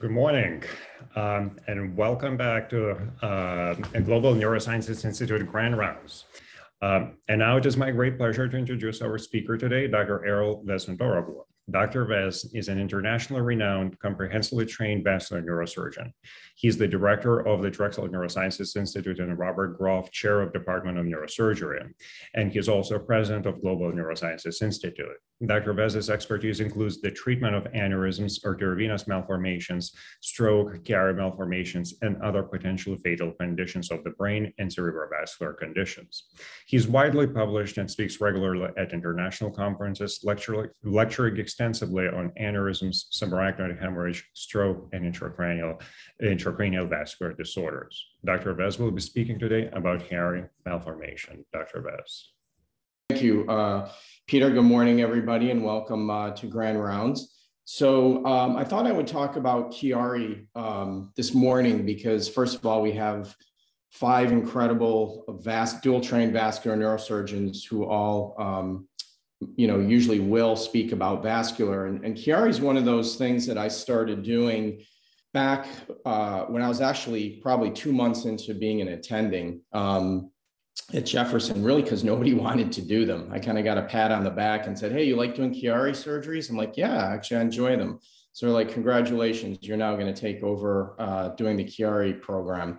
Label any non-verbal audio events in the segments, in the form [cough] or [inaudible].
Good morning, um, and welcome back to uh, Global Neurosciences Institute Grand Rounds. Um, and now it is my great pleasure to introduce our speaker today, Dr. Erol Veznedaroglu. Dr. Ves is an internationally renowned, comprehensively trained vascular neurosurgeon. He's the director of the Drexel Neurosciences Institute and Robert Groff Chair of Department of Neurosurgery. And he's also president of Global Neurosciences Institute. Dr. Vez's expertise includes the treatment of aneurysms, arteriovenous malformations, stroke, Chiari malformations, and other potentially fatal conditions of the brain and cerebrovascular conditions. He's widely published and speaks regularly at international conferences, lecturing, lecturing extensively on aneurysms, subarachnoid hemorrhage, stroke, and intracranial, intracranial vascular disorders. Dr. Vez will be speaking today about Chiari malformation. Dr. Vez. Thank you. Uh, Peter, good morning, everybody, and welcome uh, to Grand Rounds. So um, I thought I would talk about Chiari um, this morning because, first of all, we have five incredible vast dual trained vascular neurosurgeons who all, um, you know, usually will speak about vascular. And, and Chiari is one of those things that I started doing back uh, when I was actually probably two months into being an attending. Um, at Jefferson, really because nobody [laughs] wanted to do them. I kind of got a pat on the back and said, Hey, you like doing Chiari surgeries? I'm like, Yeah, actually, I enjoy them. So like, Congratulations, you're now going to take over uh, doing the Chiari program.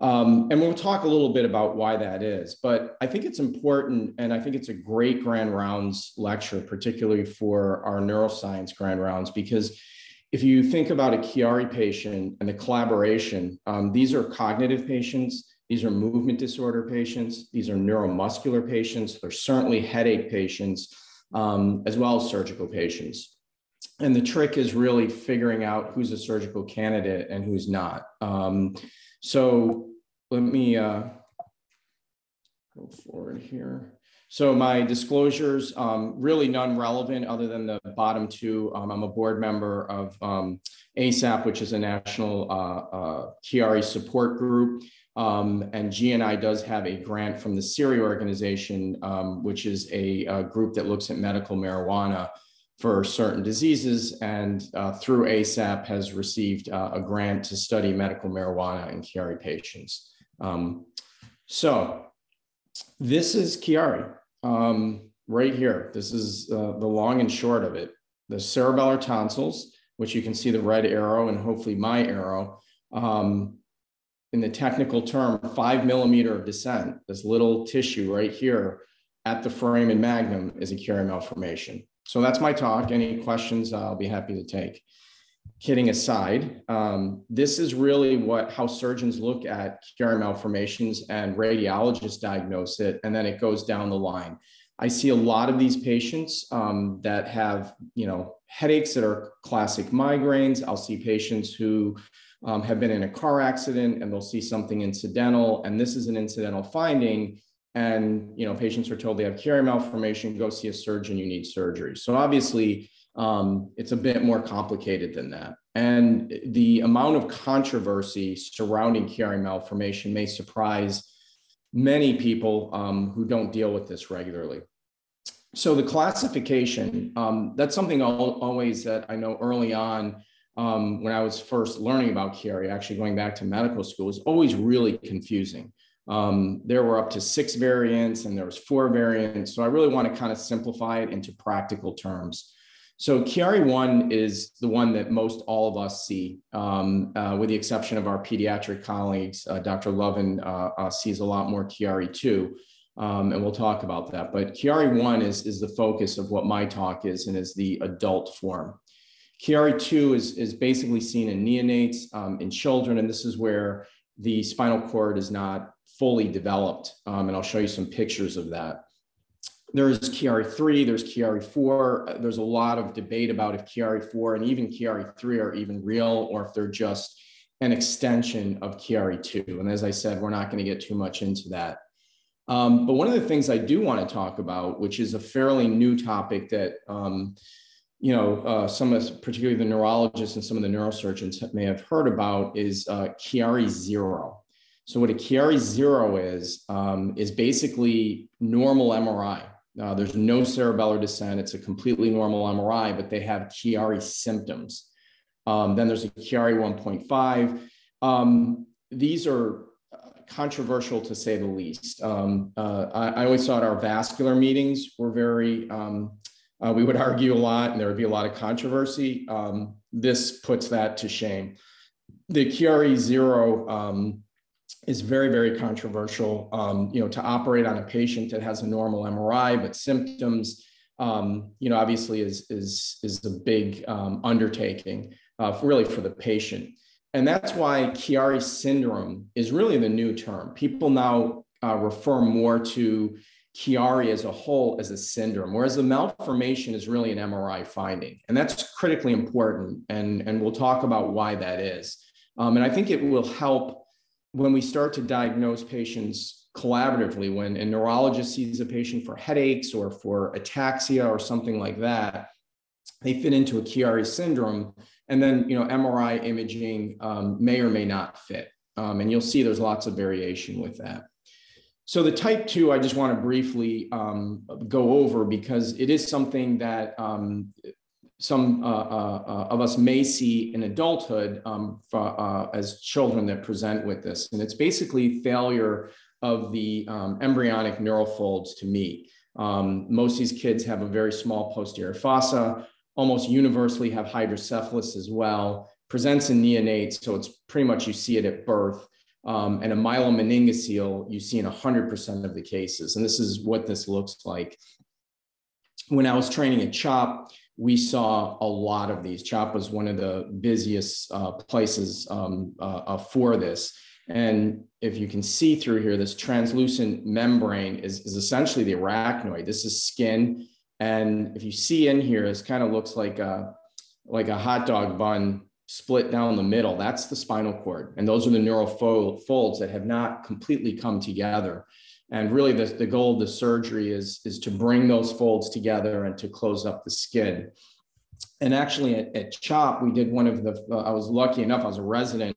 Um, and we'll talk a little bit about why that is. But I think it's important, and I think it's a great Grand Rounds lecture, particularly for our neuroscience Grand Rounds, because if you think about a Chiari patient and the collaboration, um, these are cognitive patients these are movement disorder patients. These are neuromuscular patients. They're certainly headache patients, um, as well as surgical patients. And the trick is really figuring out who's a surgical candidate and who's not. Um, so let me uh, go forward here. So my disclosures, um, really none relevant other than the bottom two. Um, I'm a board member of um, ASAP, which is a national uh, uh, support group. Um, and GNI does have a grant from the CIRI organization, um, which is a, a, group that looks at medical marijuana for certain diseases. And uh, through ASAP has received uh, a grant to study medical marijuana in Chiari patients. Um, so this is Chiari um, right here. This is uh, the long and short of it. The cerebellar tonsils, which you can see the red arrow and hopefully my arrow, um, in the technical term, five millimeter of descent, this little tissue right here at the foramen magnum is a Chiari malformation. So that's my talk. Any questions, I'll be happy to take. Kidding aside, um, this is really what how surgeons look at Chiari malformations and radiologists diagnose it, and then it goes down the line. I see a lot of these patients um, that have, you know, headaches that are classic migraines. I'll see patients who um, have been in a car accident and they'll see something incidental, and this is an incidental finding. And you know, patients are told they have Chiari malformation. Go see a surgeon. You need surgery. So obviously, um, it's a bit more complicated than that. And the amount of controversy surrounding Chiari malformation may surprise many people um, who don't deal with this regularly. So the classification, um, that's something always that I know early on um, when I was first learning about Chiari, actually going back to medical school, was always really confusing. Um, there were up to six variants and there was four variants. So I really want to kind of simplify it into practical terms. So Chiari 1 is the one that most all of us see, um, uh, with the exception of our pediatric colleagues. Uh, Dr. Lovin uh, uh, sees a lot more Chiari 2, um, and we'll talk about that. But Chiari 1 is, is the focus of what my talk is and is the adult form. Chiari 2 is, is basically seen in neonates, um, in children, and this is where the spinal cord is not fully developed. Um, and I'll show you some pictures of that. There's Chiari 3, there's Chiari 4. There's a lot of debate about if Chiari 4 and even Chiari 3 are even real or if they're just an extension of Chiari 2. And as I said, we're not going to get too much into that. Um, but one of the things I do want to talk about, which is a fairly new topic that um, you know, uh, some of, particularly the neurologists and some of the neurosurgeons may have heard about is uh, Chiari zero. So what a Chiari zero is, um, is basically normal MRI. Uh, there's no cerebellar descent. It's a completely normal MRI, but they have Chiari symptoms. Um, then there's a Chiari 1.5. Um, these are controversial to say the least. Um, uh, I, I, always thought our vascular meetings were very, um, uh, we would [laughs] argue a lot and there would be a lot of controversy. Um, this puts that to shame. The Chiari Zero um, is very, very controversial. Um, you know, to operate on a patient that has a normal MRI but symptoms, um, you know, obviously is is is a big um, undertaking, uh, really for the patient. And that's why Chiari syndrome is really the new term. People now uh, refer more to Chiari as a whole as a syndrome, whereas the malformation is really an MRI finding. And that's critically important. And, and we'll talk about why that is. Um, and I think it will help when we start to diagnose patients collaboratively, when a neurologist sees a patient for headaches or for ataxia or something like that, they fit into a Chiari syndrome and then, you know, MRI imaging um, may or may not fit. Um, and you'll see there's lots of variation with that. So the type two, I just want to briefly um, go over because it is something that um, some uh, uh, uh, of us may see in adulthood um, for, uh, as children that present with this. And it's basically failure of the um, embryonic neural folds to meet. most of these kids have a very small posterior fossa almost universally have hydrocephalus as well, presents in neonates, so it's pretty much you see it at birth. Um, and a myelomeningocele you see in 100% of the cases. And this is what this looks like. When I was training at CHOP, we saw a lot of these. CHOP was one of the busiest uh, places um, uh, uh, for this. And if you can see through here, this translucent membrane is, is essentially the arachnoid. This is skin and if you see in here, it kind of looks like a, like a hot dog bun split down the middle. That's the spinal cord. And those are the neural folds that have not completely come together. And really the, the goal of the surgery is, is to bring those folds together and to close up the skin. And actually at, at CHOP, we did one of the, uh, I was lucky enough, I was a resident.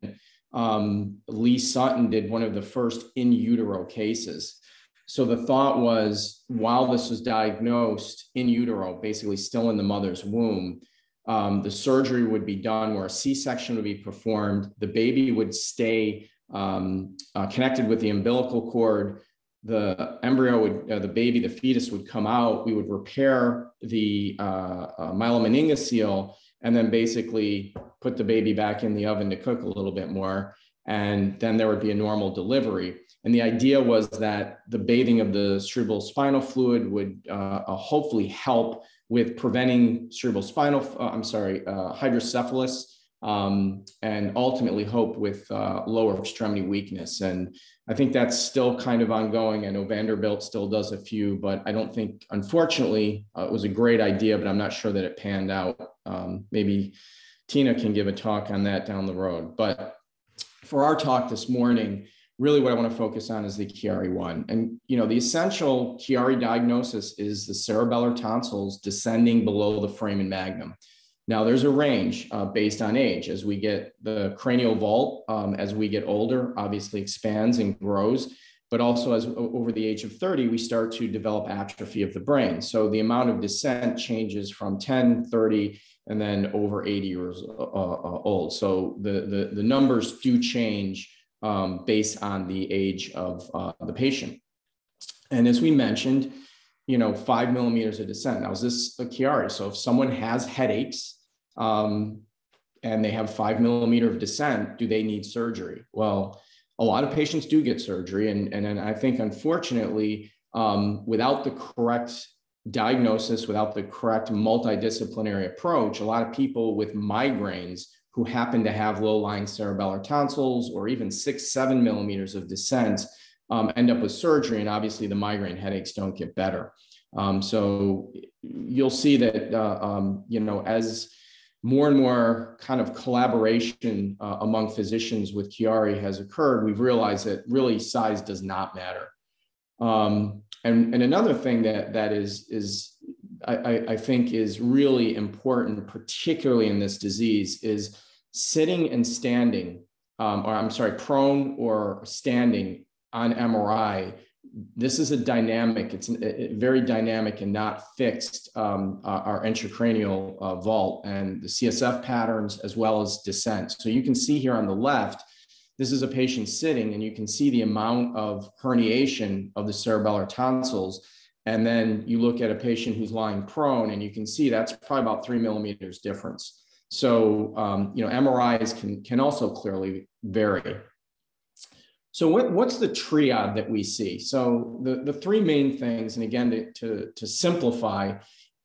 Um, Les Sutton did one of the first in utero cases. So the thought was while this was diagnosed in utero, basically still in the mother's womb, um, the surgery would be done where a C section would be performed. The baby would stay um, uh, connected with the umbilical cord. The embryo would, uh, the baby, the fetus would come out. We would repair the uh, uh, myelomeningocele and then basically put the baby back in the oven to cook a little bit more. And then there would be a normal delivery. And the idea was that the bathing of the cerebral spinal fluid would uh, uh hopefully help with preventing cerebral spinal, uh, I'm sorry, hydrocephalus, um, and ultimately hope with lower extremity weakness. And I think that's still kind of ongoing. I know Vanderbilt still does a few, but I don't think, unfortunately, uh, it was a great idea, but I'm not sure that it panned out. Um, maybe Tina can give a talk on that down the road. But for our talk this morning, really what I want to focus on is the Chiari one. And, you know, the essential Chiari diagnosis is the cerebellar tonsils descending below the foramen magnum. Now, there's a range uh, based on age. As we get the cranial vault, um, as we get older, obviously expands and grows. But also, as over the age of 30, we start to develop atrophy of the brain. So the amount of descent changes from 10, 30, and then over 80 years uh, uh, old. So the, the, the numbers do change um, based on the age of uh, the patient. And as we mentioned, you know, five millimeters of descent. Now, is this a Chiari? So if someone has headaches um, and they have five millimeter of descent, do they need surgery? Well, a lot of patients do get surgery. And, and, and I think, unfortunately, um, without the correct diagnosis, without the correct multidisciplinary approach, a lot of people with migraines who happen to have low-lying cerebellar tonsils or even six, seven millimeters of descent um, end up with surgery. And obviously the migraine headaches don't get better. Um, so you'll see that, uh, um, you know, as more and more kind of collaboration uh, among physicians with Chiari has occurred, we've realized that really size does not matter. Um, and, and another thing that, that is, is I, I think is really important, particularly in this disease, is sitting and standing, um, or I'm sorry, prone or standing on MRI this is a dynamic, it's a, a very dynamic and not fixed, um, uh, our intracranial uh, vault and the CSF patterns as well as descent. So you can see here on the left, this is a patient sitting and you can see the amount of herniation of the cerebellar tonsils. And then you look at a patient who's lying prone and you can see that's probably about three millimeters difference. So, um, you know, MRIs can, can also clearly vary. So what, what's the triad that we see? So the, the three main things, and again, to, to, to simplify,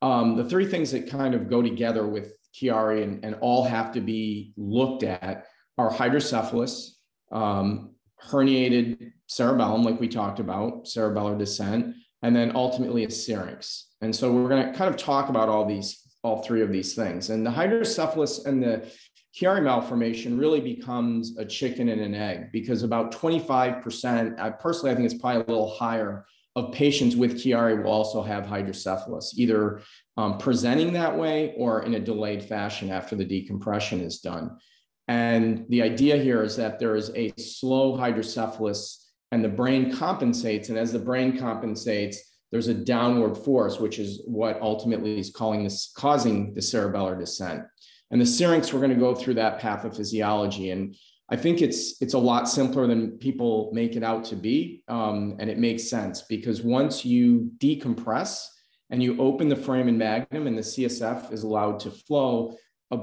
um, the three things that kind of go together with Chiari and, and all have to be looked at are hydrocephalus, um, herniated cerebellum, like we talked about, cerebellar descent, and then ultimately a syrinx. And so we're going to kind of talk about all these, all three of these things. And the hydrocephalus and the Chiari malformation really becomes a chicken and an egg because about 25%, I personally, I think it's probably a little higher, of patients with Chiari will also have hydrocephalus, either um, presenting that way or in a delayed fashion after the decompression is done. And the idea here is that there is a slow hydrocephalus and the brain compensates. And as the brain compensates, there's a downward force, which is what ultimately is calling this, causing the cerebellar descent. And the syrinx, we're going to go through that pathophysiology. And I think it's it's a lot simpler than people make it out to be, um, and it makes sense because once you decompress and you open the foramen magnum and the CSF is allowed to flow, a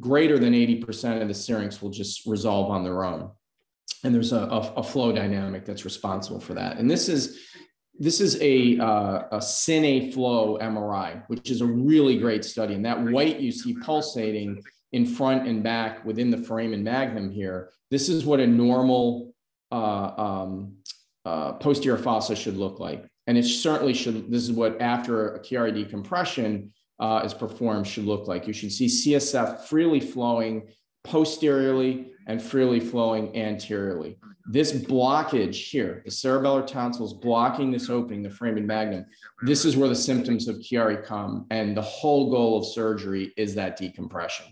greater than 80% of the syrinx will just resolve on their own. And there's a, a, a flow dynamic that's responsible for that. And this is this is a, uh, a cine flow MRI, which is a really great study. And that white you see pulsating in front and back within the foramen and magnum here, this is what a normal uh, um, uh, posterior fossa should look like. And it certainly should, this is what after a Chiari decompression uh, is performed should look like. You should see CSF freely flowing posteriorly and freely flowing anteriorly this blockage here, the cerebellar tonsils blocking this opening, the foramen magnum, this is where the symptoms of Chiari come. And the whole goal of surgery is that decompression.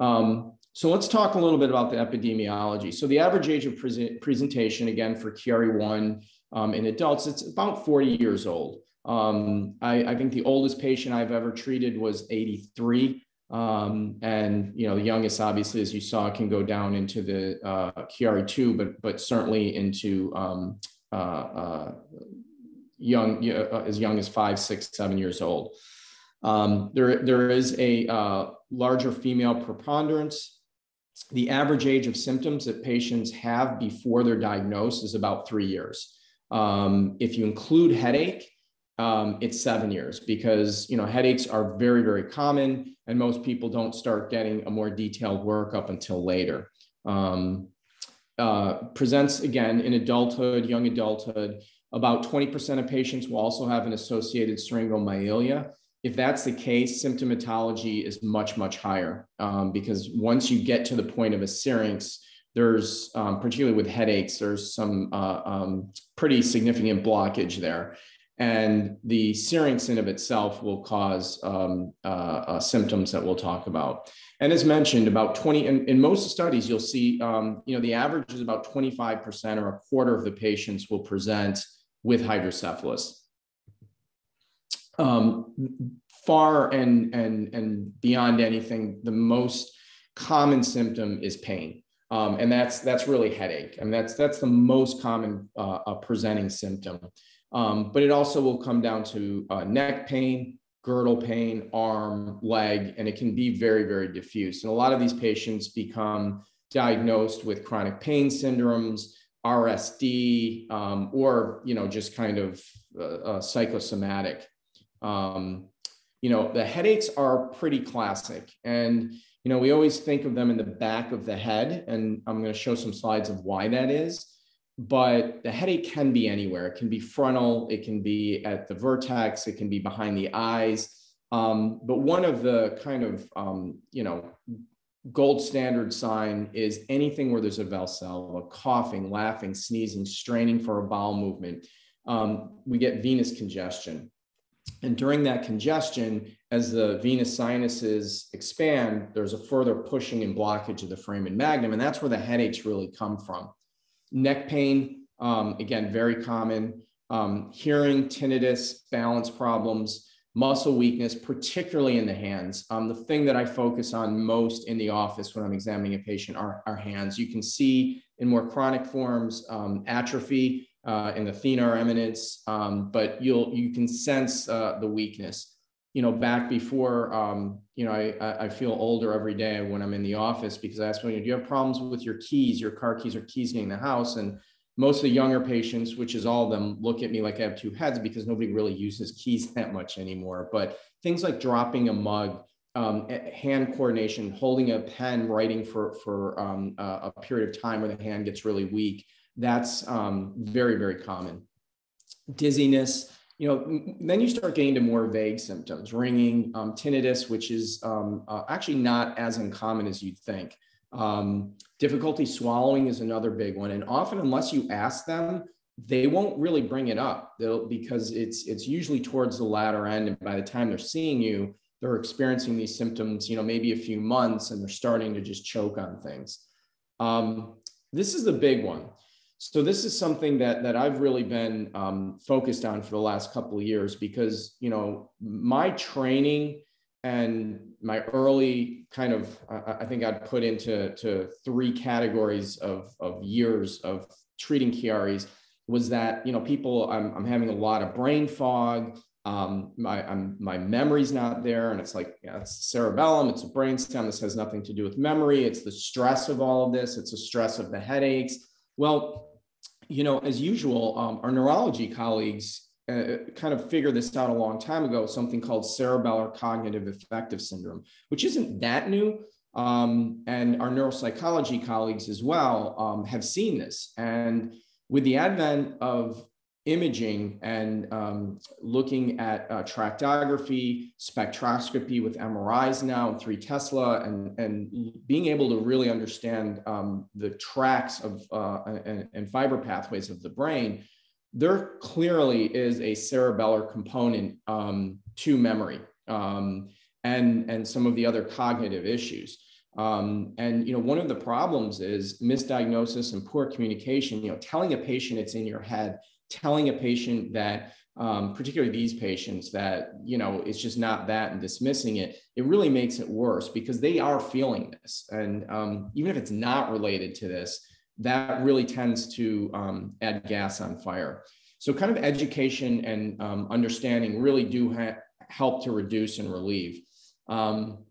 Um, so let's talk a little bit about the epidemiology. So the average age of pre presentation, again, for Chiari 1 um, in adults, it's about 40 years old. Um, I, I, think the oldest patient I've ever treated was 83. Um, and you know, the youngest, obviously, as you saw, can go down into the uh, Chiari two, but but certainly into um, uh, uh, young, uh, as young as five, six, seven years old. Um, there, there is a uh, larger female preponderance. The average age of symptoms that patients have before they're diagnosed is about three years. Um, if you include headache, um, it's seven years because you know headaches are very very common and most people don't start getting a more detailed workup until later. Um, uh, presents again in adulthood young adulthood about 20% of patients will also have an associated syringomyelia if that's the case symptomatology is much much higher um, because once you get to the point of a syrinx there's um, particularly with headaches there's some uh, um, pretty significant blockage there and the syrinx in of itself will cause um, uh, uh, symptoms that we'll talk about. And as mentioned, about 20, in, in most studies, you'll see, um, you know, the average is about 25% or a quarter of the patients will present with hydrocephalus. Um, far and, and, and beyond anything, the most common symptom is pain. Um, and that's, that's really headache. I And that's, that's the most common uh, uh presenting symptom. Um, but it also will come down to uh, neck pain, girdle pain, arm, leg, and it can be very, very diffuse. And a lot of these patients become diagnosed with chronic pain syndromes, RSD, um, or you know just kind of uh, uh, psychosomatic. Um, you know the headaches are pretty classic, and you know we always think of them in the back of the head, and I'm going to show some slides of why that is but the headache can be anywhere. It can be frontal, it can be at the vertex, it can be behind the eyes. Um, but one of the kind of, um, you know, gold standard sign is anything where there's a valsalva, coughing, laughing, sneezing, straining for a bowel movement. Um, we get venous congestion. And during that congestion, as the venous sinuses expand, there's a further pushing and blockage of the foramen magnum. And that's where the headaches really come from. Neck pain, um, again, very common. um, hearing, tinnitus, balance problems, muscle weakness, particularly in the hands. Um, the thing that I focus on most in the office when I'm examining a patient are, are hands. You can see in more chronic forms um, atrophy uh, in the thenar eminence, um, but you'll you can sense uh, the weakness. You know, back before, um, you know, I, I feel older every day when I'm in the office because I ask me, do you have problems with your keys, your car keys or keys getting the house? And most of the younger patients, which is all of them, look at me like I have two heads because nobody really uses keys [laughs] that much anymore. But things like dropping a mug, um, hand coordination, holding a pen, writing for for um, a period of time where the hand gets really weak, that's um, very very common. Dizziness. You know, then you start getting to more vague symptoms, ringing, um, tinnitus, which is um, uh, actually not as uncommon as you'd think. Um, difficulty swallowing is another big one. And often, unless you ask them, they won't really bring it up They'll, because it's it's usually towards the latter end. And by the time they're seeing you, they're experiencing these symptoms, you know, maybe a few months and they're starting to just choke on things. Um, this is the big one. So this is something that that I've really been um, focused on for the last couple of years because you know my training and my early kind of i think i'd put into to three categories of, of years of treating chiaris was that you know people i'm, I'm having a lot of brain fog. Um, my I'm, my memory's not there and it's like yeah, it's cerebellum it's a brainstem this has nothing to do with memory it's the stress of all of this it's the stress of the headaches well you know as usual um, our neurology colleagues uh, kind of figured this out a long time ago, something called cerebellar cognitive affective syndrome, which isn't that new. Um, and our neuropsychology colleagues as well um, have seen this. And with the advent of imaging and um, looking at uh, tractography, spectroscopy with MRIs now and 3 Tesla, and, and being able to really understand um, the tracks of uh, and, and fiber pathways of the brain, there clearly is a cerebellar component um, to memory um, and, and some of the other cognitive issues. Um, and you know, one of the problems is misdiagnosis and poor communication. You know, telling a patient it's in your head, telling a patient that, um, particularly these patients, that you know it's just not that, and dismissing it, it really makes it worse because they are feeling this, and um, even if it's not related to this, that really tends to um, add gas on fire. So, kind of education and um, understanding really do ha- help to reduce and relieve. Um,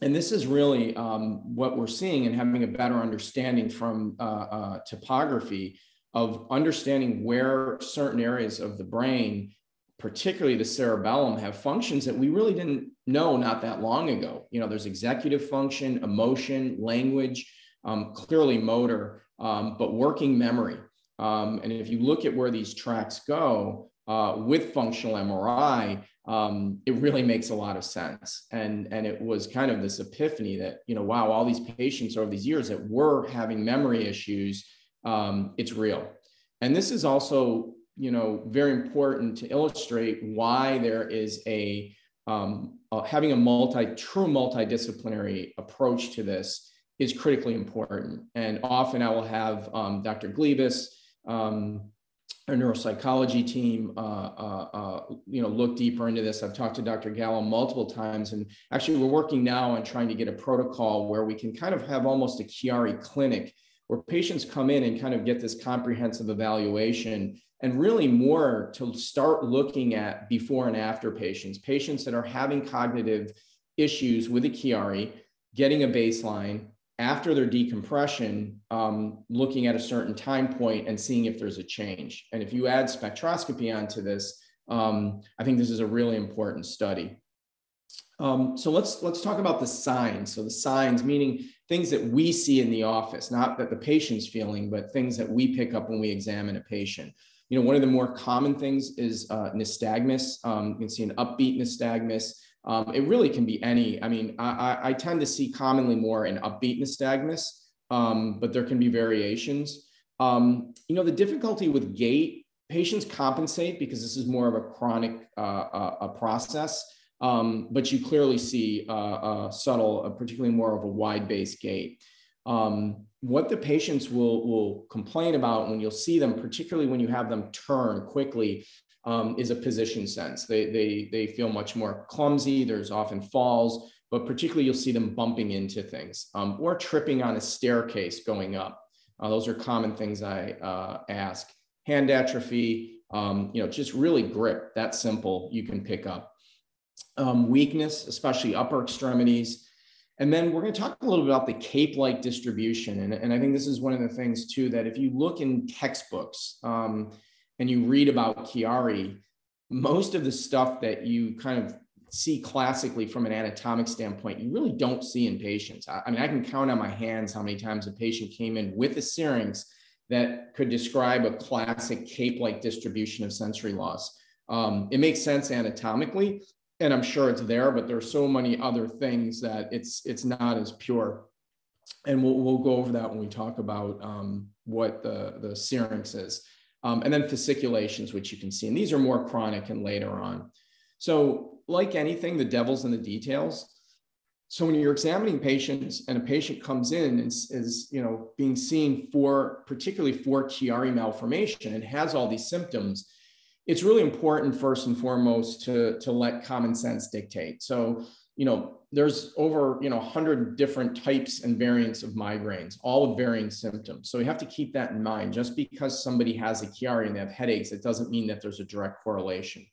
and this is really um, what we're seeing and having a better understanding from uh, uh, topography of understanding where certain areas of the brain, particularly the cerebellum, have functions that we really didn't know not that long ago. You know, there's executive function, emotion, language, um, clearly motor um, but working memory. Um, and if you look at where these tracks go uh, with functional MRI, um, it really makes a lot of sense. And, and it was kind of this epiphany that, you know, wow, all these patients over these years that were having memory issues, um, it's real. And this is also, you know, very important to illustrate why there is a, um, uh, having a multi, true multidisciplinary approach to this is critically important. And often I will have um, Dr. Glebus, um, our neuropsychology team, uh, uh, uh, you know, look deeper into this. I've talked to Dr. Gallo multiple times, and actually we're working now on trying to get a protocol where we can kind of have almost a Chiari clinic where patients come in and kind of get this comprehensive evaluation and really more to start looking at before and after patients, patients that are having cognitive issues with a Chiari, getting a baseline, after their decompression, um, looking at a certain time point and seeing if there's a change. And if you add spectroscopy onto this, um, I think this is a really important study. Um, so let's let's talk about the signs. So the signs, meaning things that we see in the office, not that the patient's feeling, but things that we pick up when we examine a patient. You know, one of the more common things is uh, nystagmus. Um, you can see an upbeat nystagmus. Um, it really can be any. I mean, I, I, tend to see commonly more an upbeat nystagmus, um, but there can be variations. Um, you know, the difficulty with gait, patients compensate because this is more of a chronic uh, uh, a process, um, but you clearly see uh, subtle, particularly more of a wide base gait. Um, what the patients will, will complain about when you'll see them, particularly when you have them turn quickly, um, is a position sense. They, they, they feel much more clumsy. There's often falls, but particularly you'll see them bumping into things um, or tripping on a staircase going up. Uh, those are common things I uh, ask. Hand atrophy, um, you know, just really grip, that simple, you can pick up. Um, weakness, especially upper extremities, and then we're going to talk a little bit about the cape-like distribution. And, and I think this is one of the things too, that if you look in textbooks um, and you read about Chiari, most of the stuff that you kind of see classically from an anatomic standpoint, you really don't see in patients. I, I mean, I can count on my hands how many times a patient came in with a syrinx that could describe a classic cape-like distribution of sensory loss. Um, it makes sense anatomically, and I'm sure it's there, but there's so many other things that it's it's not as pure. And we'll we'll go over that when we talk about um, what the the syrinx is, um, and then fasciculations, which you can see, and these are more chronic and later on. So, like anything, the devil's in the details. So when you're examining patients and a patient comes in and is, you know being seen for particularly for Chiari malformation and has all these symptoms, it's really important first and foremost to, to let common sense dictate. So, you know, there's over, you know, 100 different types and variants of migraines, all with varying symptoms. So we have to keep that in mind. Just because somebody has a Chiari and they have headaches, it doesn't mean that there's a direct correlation.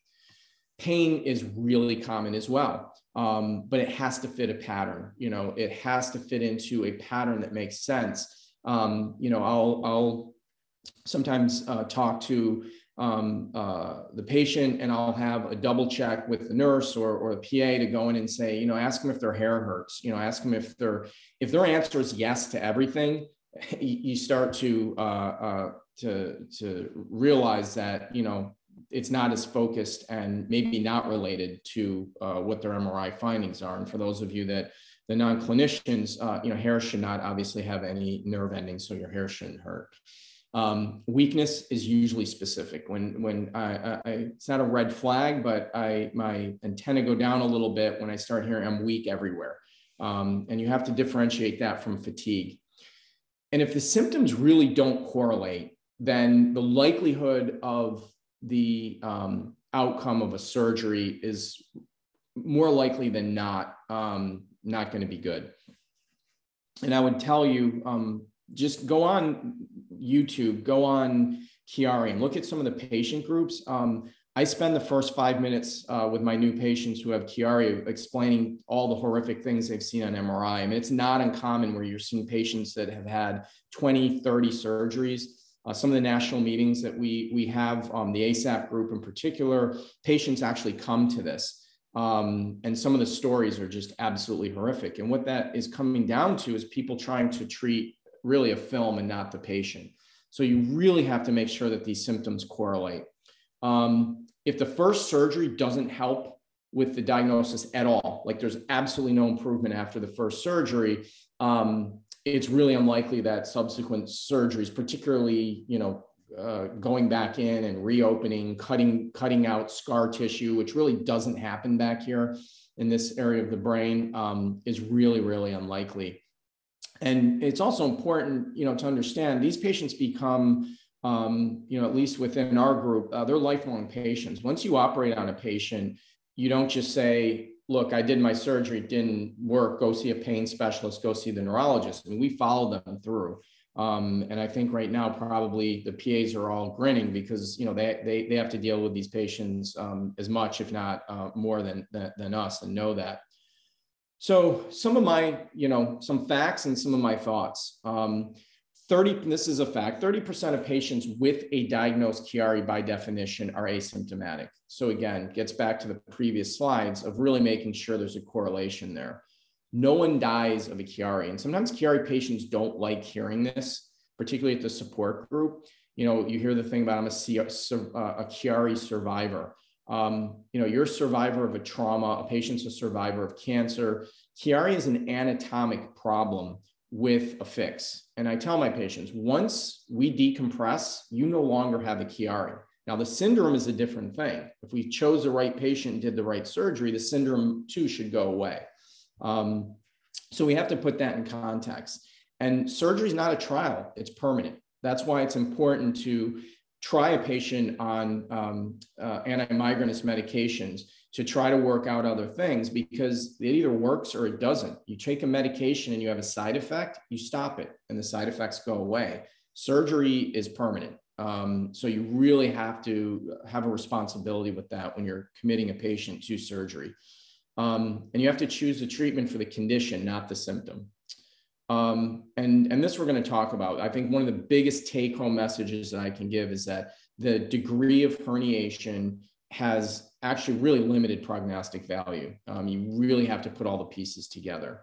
Pain is really common as well, um, but it has to fit a pattern. You know, it has to fit into a pattern that makes sense. Um, you know, I'll, I'll sometimes uh, talk to um, uh, the patient and I'll have a double check with the nurse or, or the PA to go in and say, you know, ask them if their hair hurts, you know, ask them if their, if their answer is yes to everything, [laughs] you start to, uh, uh, to, to realize that, you know, it's not as focused and maybe not related to uh, what their MRI findings are. And for those of you that the non-clinicians, uh, you know, hair should not obviously have any nerve endings, so your hair shouldn't hurt. Um, weakness is usually specific. When when I, I, it's not a red flag, but I my antenna go down a little bit when I start hearing I'm weak everywhere, um, and you have to differentiate that from fatigue. And if the symptoms really don't correlate, then the likelihood of the um, outcome of a surgery is more likely than not um, not going to be good. And I would tell you, um, just go on YouTube, go on Chiari and look at some of the patient groups. Um, I spend the first five minutes uh, with my new patients who have Chiari explaining all the horrific things they've seen on MRI. I mean, it's not uncommon where you're seeing patients that have had 20, 30 surgeries. Uh, some of the national meetings that we, we have, um, the ASAP group in particular, patients actually come to this. Um, and some of the stories are just absolutely horrific. And what that is coming down to is people trying to treat really a film and not the patient. So you really have to make sure that these symptoms correlate. Um, if the first surgery doesn't help with the diagnosis at all, like there's absolutely no improvement after the first surgery, um, it's really unlikely that subsequent surgeries, particularly, you know, uh, going back in and reopening, cutting, cutting out scar tissue, which really doesn't happen back here in this area of the brain, um, is really, really unlikely and it's also important, you know, to understand these patients become, um, you know, at least within our group, uh, they're lifelong patients. Once you operate on a patient, you don't just say, look, I did my surgery, it didn't work, go see a pain specialist, go see the neurologist. I mean, we follow them through. Um, and I think right now, probably the PAs are all grinning because, you know, they, they, they have to deal with these patients um, as much, if not uh, more than, than, than us and know that. So some of my, you know, some facts and some of my thoughts. Um, 30, this is a fact, 30% of patients with a diagnosed Chiari by definition are asymptomatic. So again, gets back to the previous slides of really making sure there's a correlation there. No one dies of a Chiari. And sometimes Chiari patients don't like hearing this, particularly at the support group. You know, you hear the thing about I'm a, a Chiari survivor. Um, you know, you're a survivor of a trauma, a patient's a survivor of cancer. Chiari is an anatomic problem with a fix. And I tell my patients, once we decompress, you no longer have a Chiari. Now, the syndrome is a different thing. If we chose the right patient did the right surgery, the syndrome too should go away. Um, so we have to put that in context. And surgery is not a trial, it's permanent. That's why it's important to try a patient on um, uh, anti-migrainous medications to try to work out other things because it either works or it doesn't. You take a medication and you have a side effect, you stop it and the side effects go away. Surgery is permanent. Um, so you really have to have a responsibility with that when you're committing a patient to surgery. Um, and you have to choose the treatment for the condition, not the symptom. Um, and, and this we're going to talk about. I think one of the biggest take home messages that I can give is that the degree of herniation has actually really limited prognostic value. Um, you really have to put all the pieces together.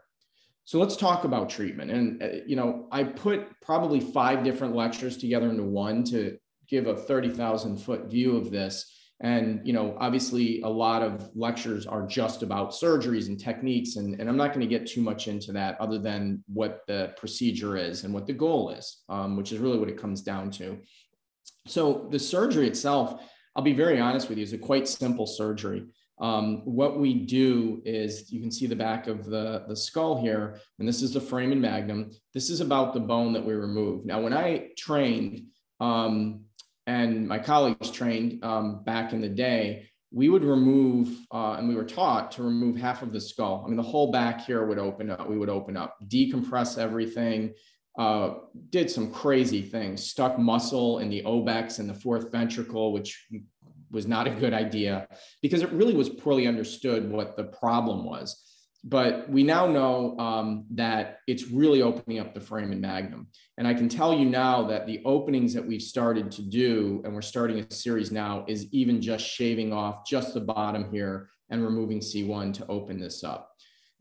So let's talk about treatment. And, uh, you know, I put probably five different lectures together into one to give a 30,000 foot view of this. And, you know, obviously a lot of lectures are just about surgeries and techniques. And, and I'm not going to get too much into that other than what the procedure is and what the goal is, um, which is really what it comes down to. So the surgery itself, I'll be very honest with you, is a quite simple surgery. Um, what we do is you can see the back of the, the skull here, and this is the foramen magnum. This is about the bone that we remove. Now, when I trained um, and my colleagues trained um, back in the day, we would remove, uh, and we were taught to remove half of the skull. I mean, the whole back here would open up. We would open up, decompress everything, uh, did some crazy things, stuck muscle in the obex and the fourth ventricle, which was not a good idea because it really was poorly understood what the problem was. But we now know um, that it's really opening up the frame foramen magnum. And I can tell you now that the openings that we've started to do, and we're starting a series now, is even just shaving off just the bottom here and removing C1 to open this up.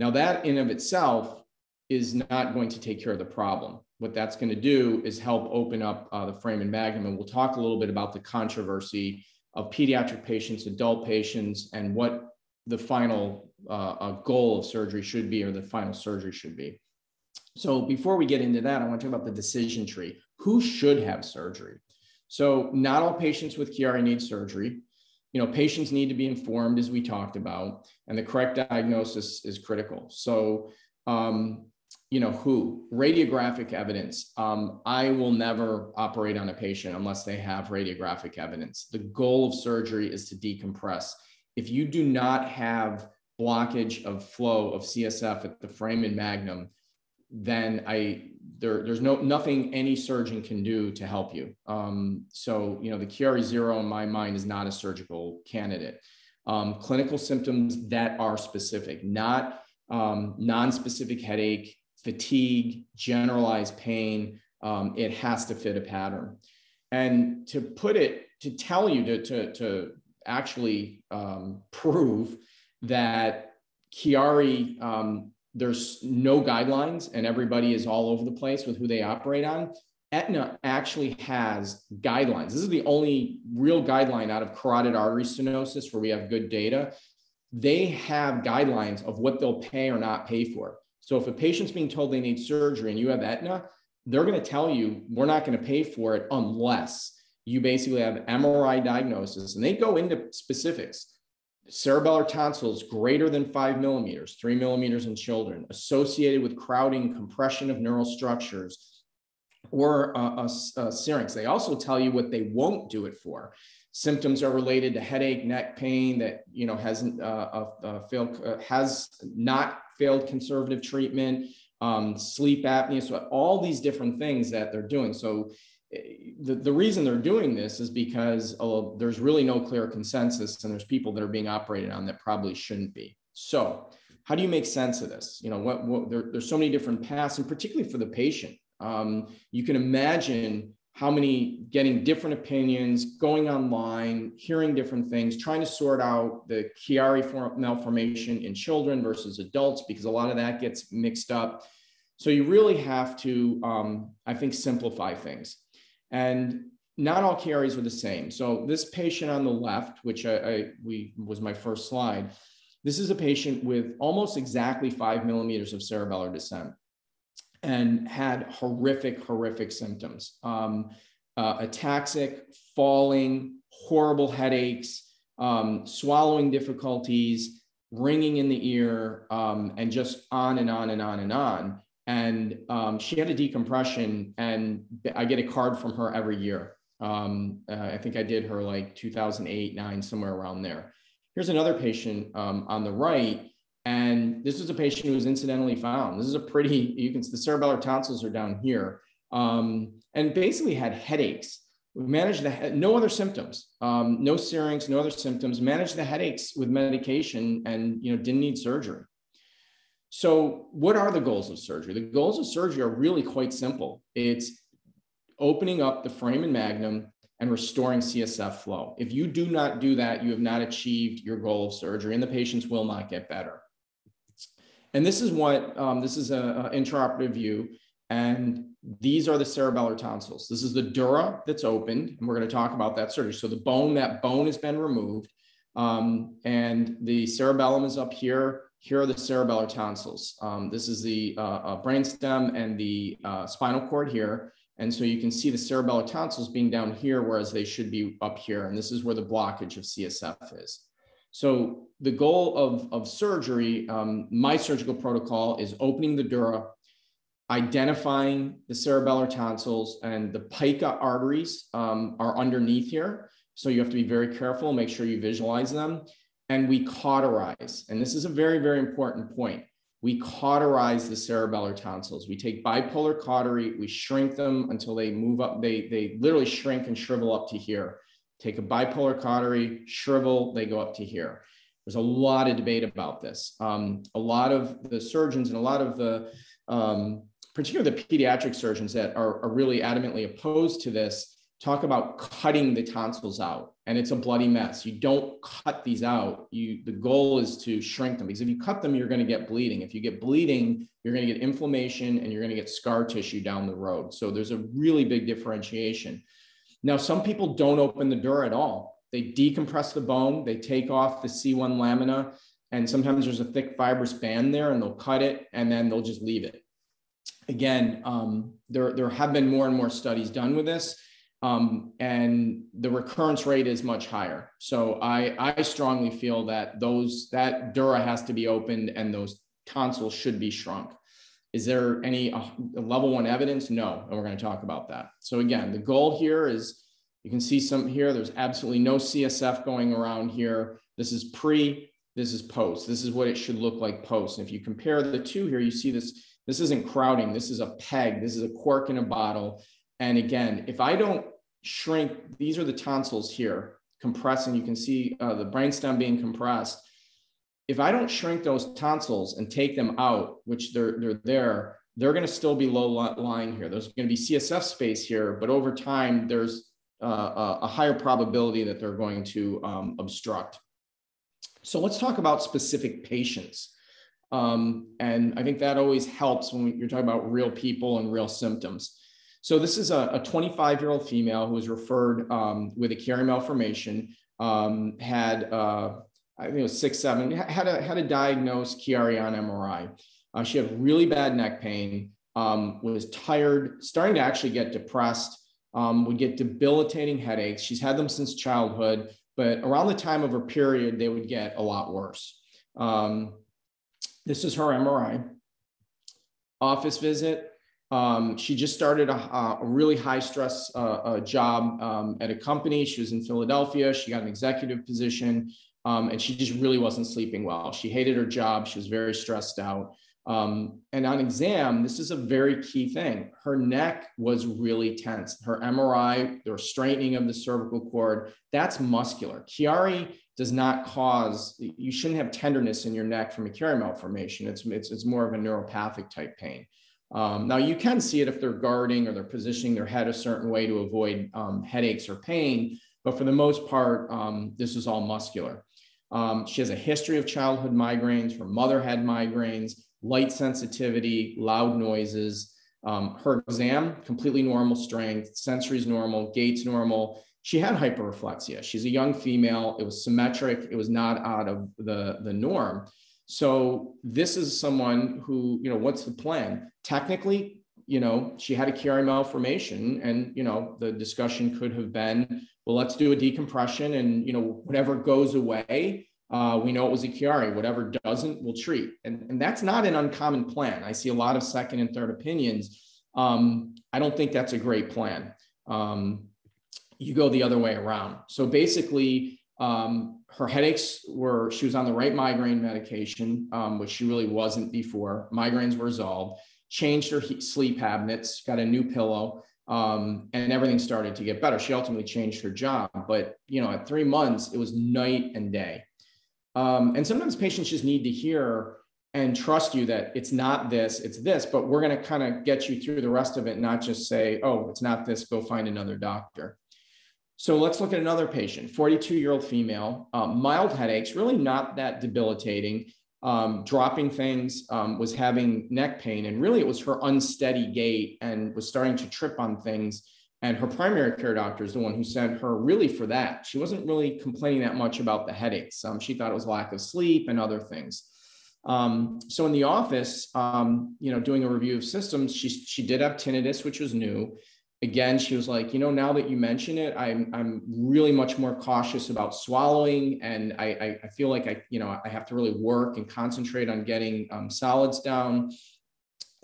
Now, that in of itself is not going to take care of the problem. What that's going to do is help open up uh, the foramen magnum. And we'll talk a little bit about the controversy of pediatric patients, adult patients, and what the final uh, goal of surgery should be or the final surgery should be. So before we get into that, I want to talk about the decision tree. Who should have surgery? So not all patients with Chiari need surgery. You know, patients need to be informed, as we talked about, and the correct diagnosis is critical. So um, you know, who radiographic evidence. Um, I will never operate on a patient unless they have radiographic evidence. The goal of surgery is to decompress. If you do not have blockage of flow of CSF at the foramen magnum, then I there, there's no nothing any surgeon can do to help you. Um, so you know the Chiari zero in my mind is not a surgical candidate. Um, clinical symptoms that are specific, not um, non-specific headache, fatigue, generalized pain, um, it has to fit a pattern. And to put it, to tell you to, to, to actually um, prove that Chiari, um, there's no guidelines and everybody is all over the place with who they operate on. Aetna actually has guidelines. This is the only real guideline out of carotid artery stenosis where we have good data. They have guidelines of what they'll pay or not pay for. So if a patient's being told they need surgery and you have Aetna, they're going to tell you we're not going to pay for it unless you basically have MRI diagnosis. And they go into specifics. Cerebellar tonsils greater than five millimeters, three millimeters in children, associated with crowding, compression of neural structures, or a, a, a syrinx. They also tell you what they won't do it for symptoms are related to headache, neck pain that you know hasn't uh, uh, uh, failed, uh, has not failed conservative treatment, um, sleep apnea, so all these different things that they're doing. So the, the reason they're doing this is because uh, there's really no clear consensus and there's people that are being operated on that probably shouldn't be. So how do you make sense of this? You know, what, what there, there's so many different paths and particularly for the patient. Um, you can imagine how many getting different opinions, going online, hearing different things, trying to sort out the Chiari malformation in children versus adults, because a lot of that gets mixed up. So you really have to, um, I think, simplify things. And not all Chiaris are the same. So this patient on the left, which I, I we was my first slide, this is a patient with almost exactly five millimeters of cerebellar descent and had horrific, horrific symptoms um, uh, ataxic, falling, horrible headaches, um, swallowing difficulties, ringing in the ear, um, and just on and on and on and on. And um, she had a decompression, and I get a card from her every year. Um, uh, I think I did her like 2008, nine, somewhere around there. Here's another patient um, on the right. And this is a patient who was incidentally found. This is a pretty, you can, see the cerebellar tonsils are down here. Um, and basically had headaches. We managed the, no other symptoms, um, no syrinx, no other symptoms, managed the headaches with medication and, you know, didn't need surgery. So what are the goals of surgery? The goals of surgery are really quite simple. It's opening up the foramen magnum and restoring CSF flow. If you do not do that, you have not achieved your goal of surgery and the patients will not get better. And this is what, um, this is an intraoperative view. And these are the cerebellar tonsils. This is the dura that's opened. And we're going to talk about that surgery. So the bone, that bone has been removed. Um, and the cerebellum is up here. Here are the cerebellar tonsils. Um, this is the uh, uh, brainstem and the uh, spinal cord here. And so you can see the cerebellar tonsils being down here, whereas they should be up here. And this is where the blockage of CSF is. So the goal of, of surgery, um, my surgical protocol is opening the dura, identifying the cerebellar tonsils and the pica arteries um, are underneath here. So you have to be very careful, make sure you visualize them. And we cauterize. And this is a very, very important point we cauterize the cerebellar tonsils. We take bipolar cautery, we shrink them until they move up. They, they literally shrink and shrivel up to here. Take a bipolar cautery, shrivel, they go up to here. There's a lot of debate about this. Um, a lot of the surgeons and a lot of the, um, particularly the pediatric surgeons that are, are really adamantly opposed to this, talk about cutting the tonsils out and it's a bloody mess. You don't cut these out. You the goal is to shrink them because if you cut them you're going to get bleeding. If you get bleeding you're going to get inflammation and you're going to get scar tissue down the road. So there's a really big differentiation. Now some people don't open the dura at all. They decompress the bone they take off the c1 lamina and sometimes there's a thick fibrous band there and they'll cut it and then they'll just leave it. Again um, there, there have been more and more studies done with this um, and the recurrence rate is much higher. So I, I strongly feel that those that dura has to be opened and those tonsils should be shrunk. Is there any uh, level one evidence? No, and we're going to talk about that. So again, the goal here is you can see some here. There's absolutely no CSF going around here. This is pre. This is post. This is what it should look like post. And if you compare the two here, you see this. This isn't crowding. This is a peg. This is a cork in a bottle. And again, if I don't shrink, these are the tonsils here, compressing. You can see uh, the brainstem being compressed. If I don't shrink those tonsils and take them out, which they're, they're there, they're going to still be low lying here. There's going to be CSF space here, but over time, there's uh, a higher probability that they're going to um, obstruct. So let's talk about specific patients. Um, and I think that always helps when you're talking about real people and real symptoms. So this is a 25 year old female who was referred um, with a Chiari malformation, um, had uh, I think it was six, seven, had a had a diagnosed Chiari on MRI. Uh, she had really bad neck pain, um, was tired, starting to actually get depressed, um, would get debilitating headaches. She's had them since childhood, but around the time of her period, they would get a lot worse. Um, this is her MRI. Office visit, um, she just started a, a really high stress uh, job um, at a company. She was in Philadelphia. She got an executive position um, and she just really wasn't sleeping well. She hated her job. She was very stressed out. Um, and on exam, this is a very key thing. Her neck was really tense. Her MRI, the straightening of the cervical cord, that's muscular. Chiari does not cause, you shouldn't have tenderness in your neck from a Chiari malformation. It's, it's, it's more of a neuropathic type pain. Um, now you can see it if they're guarding or they're positioning their head a certain way to avoid um, headaches or pain, but for the most part, um, this is all muscular. Um, she has a history of childhood migraines. Her mother had migraines, light sensitivity, loud noises. Um, her exam, completely normal strength, sensory is normal, gait's normal. She had hyperreflexia. She's a young female. It was symmetric. It was not out of the, the norm. So this is someone who, you know, what's the plan? Technically, you know, she had a Chiari malformation and, you know, the discussion could have been, well, let's do a decompression and, you know, whatever goes away, Uh, we know it was a Chiari. Whatever doesn't, we'll treat. And, and that's not an uncommon plan. I see a lot of second and third opinions. Um, I don't think that's a great plan. Um, you go the other way around. So basically, um, her headaches were, she was on the right migraine medication, um, which she really wasn't before. Migraines were resolved, changed her sleep habits, got a new pillow, um, and everything started to get better. She ultimately changed her job, but you know, at three months, it was night and day. Um, and sometimes patients just need to hear and trust you that it's not this, it's this, but we're going to kind of get you through the rest of it, not just say, oh, it's not this, go find another doctor. So let's look at another patient, 42 year old female, um, mild headaches, really not that debilitating, um, dropping things, um, was having neck pain, and really it was her unsteady gait and was starting to trip on things. And her primary care doctor is the one who sent her really for that. She wasn't really complaining that much about the headaches. Um, she thought it was lack of sleep and other things. Um, so in the office, um, you know, doing a review of systems, she she did have tinnitus, which was new again, she was like, you know, now that you mention it, I'm I'm really much more cautious about swallowing, and I I, I feel like I you know I have to really work and concentrate on getting um, solids down.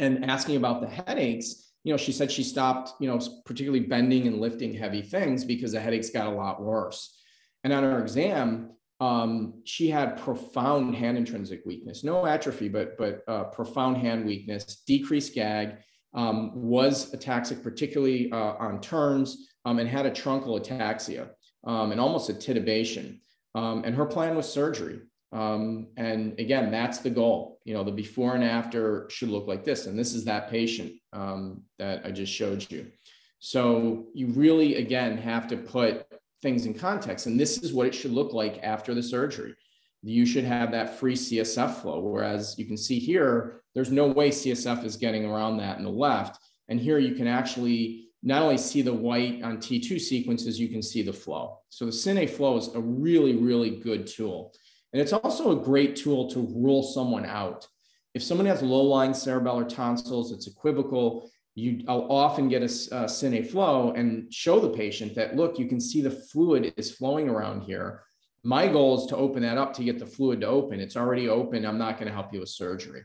And asking about the headaches, you know, she said she stopped, you know, particularly bending and lifting heavy things because the headaches got a lot worse. And on her exam, um, she had profound hand intrinsic weakness, no atrophy, but but uh, profound hand weakness, decreased gag, um, was ataxic, particularly uh, on turns, um, and had a truncal ataxia um, and almost a titubation. Um, and her plan was surgery. Um, and again, that's the goal. You know, the before and after should look like this. And this is that patient um, that I just showed you. So you really, again, have to put things in context. And this is what it should look like after the surgery you should have that free CSF flow. Whereas you can see here, there's no way CSF is getting around that in the left. And here you can actually not only see the white on T2 sequences, you can see the flow. So the Cine flow is a really, really good tool. And it's also a great tool to rule someone out. If someone has low-lying cerebellar tonsils, it's equivocal, you I'll often get a, a Cine flow and show the patient that, look, you can see the fluid is flowing around here my goal is to open that up to get the fluid to open. It's already open. I'm not going to help you with surgery.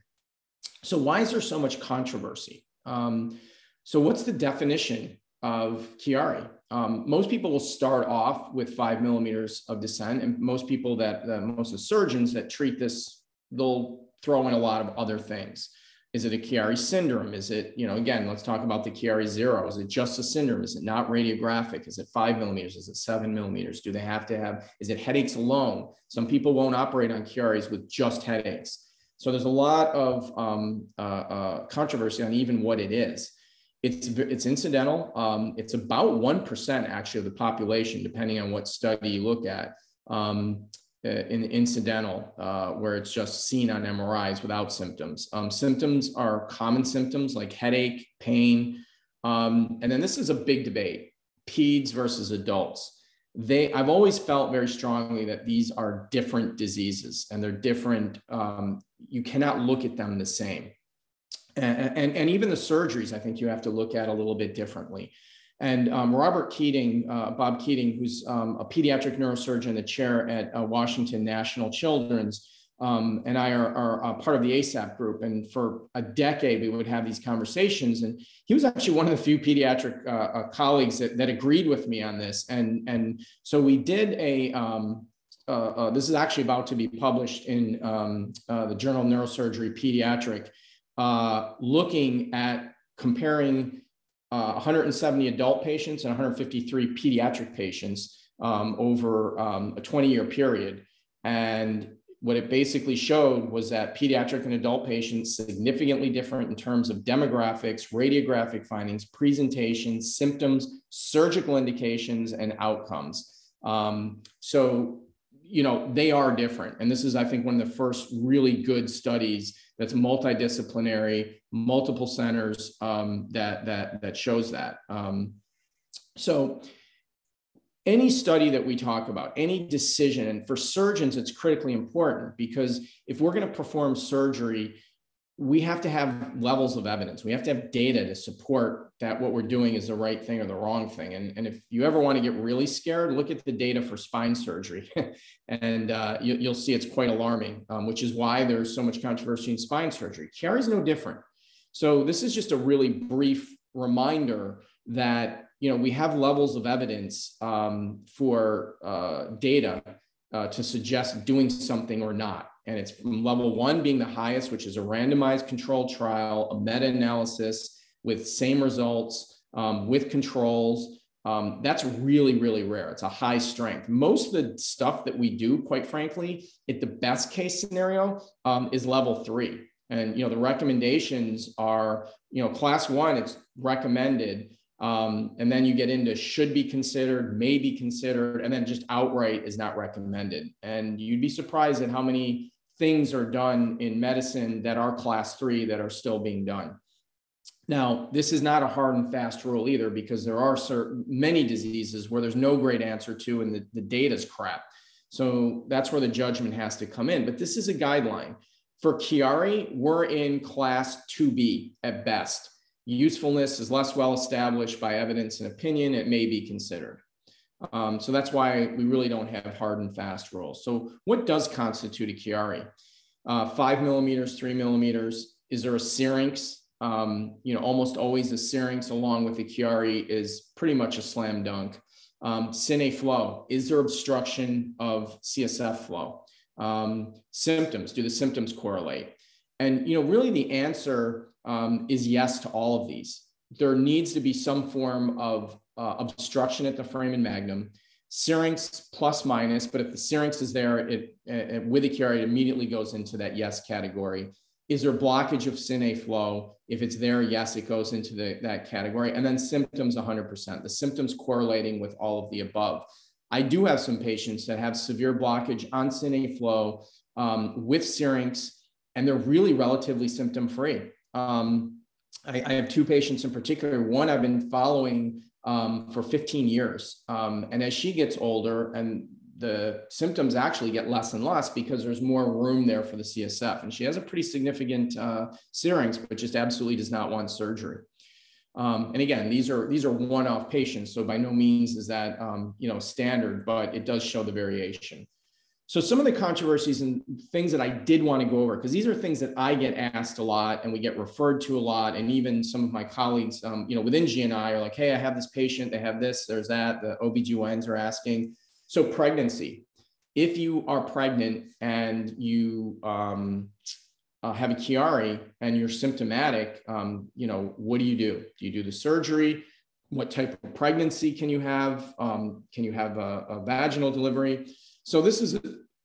So why is there so much controversy? Um, so what's the definition of Chiari? Um, most people will start off with five millimeters of descent, and most people that uh, most of the surgeons that treat this, they'll throw in a lot of other things. Is it a Chiari syndrome? Is it, you know, again, let's talk about the Chiari zero. Is it just a syndrome? Is it not radiographic? Is it five millimeters? Is it seven millimeters? Do they have to have, is it headaches alone? Some people won't operate on Chiaris with just headaches. So there's a lot of um, uh, uh, controversy on even what it is. It's, it's incidental. Um, it's about 1% actually of the population, depending on what study you look at. Um, in incidental, uh, where it's just seen on MRIs without symptoms. Um, symptoms are common symptoms like headache, pain, um, and then this is a big debate: peds versus adults. They, I've always felt very strongly that these are different diseases, and they're different. Um, you cannot look at them the same, and, and and even the surgeries, I think you have to look at a little bit differently. And um, Robert Keating, uh, Bob Keating, who's um, a pediatric neurosurgeon, the chair at uh, Washington National Children's, um, and I are, are uh, part of the ASAP group. And for a decade, we would have these conversations. And he was actually one of the few pediatric uh, uh, colleagues that, that, agreed with me on this. And, and so we did a, um, uh, this is actually about to be published in um, the Journal of Neurosurgery Pediatric, looking at comparing uh, 170 adult patients and 153 pediatric patients um, over um, a 20 year period. And what it basically showed was that pediatric and adult patients significantly different in terms of demographics, radiographic findings, presentations, symptoms, surgical indications, and outcomes. Um, so, you know, they are different. And this is, I think, one of the first really good studies that's multidisciplinary, multiple centers um, that that that shows that. Um, so any study that we talk about, any decision, and for surgeons, it's critically important because if we're going to perform surgery, we have to have levels of evidence. We have to have data to support that what we're doing is the right thing or the wrong thing. And, and if you ever want to get really scared, look at the data for spine surgery. [laughs] and uh, you, will see it's quite alarming, um, which is why there's so much controversy in spine surgery. Care is no different. So this is just a really brief reminder that you know we have levels of evidence um, for uh, data uh, to suggest doing something or not. And it's from level one being the highest, which is a randomized controlled trial, a meta analysis with same results, um, with controls. Um, that's really, really rare. It's a high strength. Most of the stuff that we do, quite frankly, at the best case scenario, um, is level three. And you know the recommendations are, you know, class one, it's recommended. Um, and then you get into should be considered, may be considered, and then just outright is not recommended. And you'd be surprised at how many things are done in medicine that are class three that are still being done. Now, this is not a hard and fast rule either, because there are certain many diseases where there's no great answer to, and the, the data is crap. So that's where the judgment has to come in. But this is a guideline. For Chiari, we're in class 2B at best. Usefulness is less well established by evidence and opinion. It may be considered. Um, so that's why we really don't have hard and fast rules. So what does constitute a Chiari? Uh, five millimeters, three millimeters. Is there a syrinx? Um, you know, almost always a syrinx along with the Chiari is pretty much a slam dunk. Um, cine flow. Is there obstruction of CSF flow? Um, symptoms. Do the symptoms correlate? And you know, really the answer um, is yes to all of these. There needs to be some form of uh, obstruction at the foramen magnum, syrinx plus minus, but if the syrinx is there, it, it with a Chiari, it immediately goes into that yes category. Is there blockage of cine flow? If it's there, yes, it goes into the, that category. And then symptoms 100%, the symptoms correlating with all of the above. I do have some patients that have severe blockage on cine flow um, with syrinx, and they're really relatively symptom free. Um, I, I, have two patients in particular. One I've been following um, for 15 years. Um, and as she gets older and the symptoms actually get less and less because there's more room there for the CSF. And she has a pretty significant uh, syrinx, but just absolutely does not want surgery. Um, and again, these are these are one-off patients, so by no means is that um, you know standard, but it does show the variation. So some of the controversies and things that I did want to go over, because these are things that I get asked a lot and we get referred to a lot. And even some of my colleagues, um, you know, within GNI are like, hey, I have this patient, they have this, there's that, the OBGYNs are asking. So pregnancy, if you are pregnant and you um, uh, have a Chiari and you're symptomatic, um, you know, what do you do? Do you do the surgery? What type of pregnancy can you have? Um, can you have a, a vaginal delivery? So this is